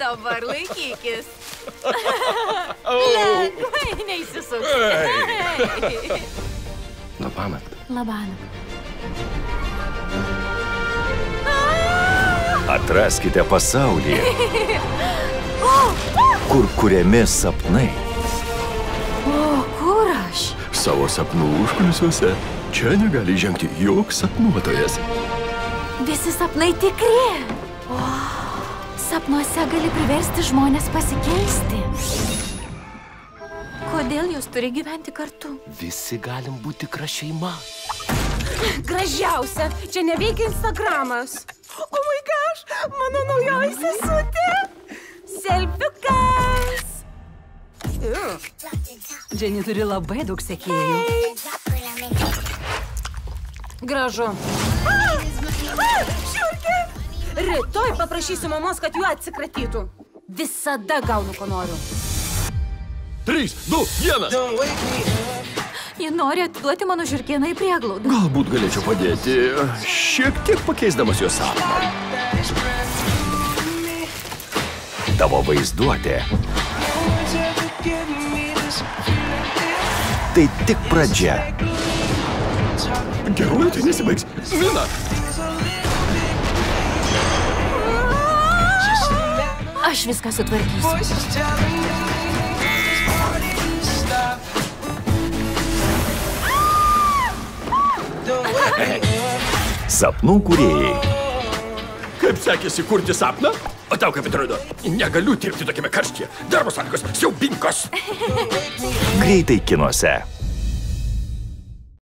dabar laikykis. Lengvai neįsisuks. Labanakt. Labanakt. Atraskite pasaulį, kur kuriami sapnai. O kur aš? Savo sapnų užkulisiuose čia negali žengti joks sapnuotojas. Visi sapnai tikri. O, sapnuose gali priversti žmonės pasikeisti. Kodėl jūs turi gyventi kartu? Visi galim būti tikra šeima. Gražiausia, čia neveikia Instagramas. O my gosh, mano naujoji sesutė. Selfiukas. Dženi turi labai daug sekėjų. Gražu. Šiurkė. Rytoj paprašysiu mamos, kad jų atsikratytų. Visada gaunu, ko noriu. 3, 2, 1. Ji nori atiduoti mano žirkieną į prieglaudą. Galbūt galėčiau padėti, šiek tiek pakeisdamas jos sapną. Tavo vaizduotė. Tai tik pradžia. Geruoju tai nesibaigs. Mina. Aš viską sutvarkysiu. Sapnų kuriejai. Kaip sekėsi kurti sapną? O tau kaip atrodo? Negaliu dirbti tokiame karštyje. Darbo sąlygos siaubingos. Greitai kinuose.